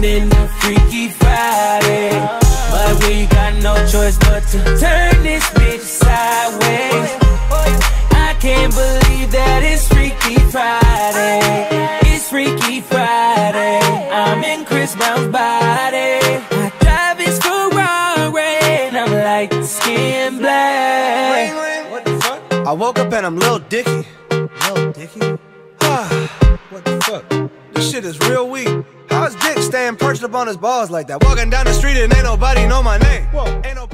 turning a Freaky Friday. But we got no choice but to turn this bitch sideways. I can't believe that it's Freaky Friday. It's Freaky Friday. I'm in Chris Brown's body. I drive his Ferrari And I'm like skin black. I woke up and I'm Lil Dicky. Lil Dicky? Ah, what the fuck? This shit is real weak. How's Dick staying perched up on his balls like that? Walking down the street and ain't nobody know my name. Whoa. Ain't no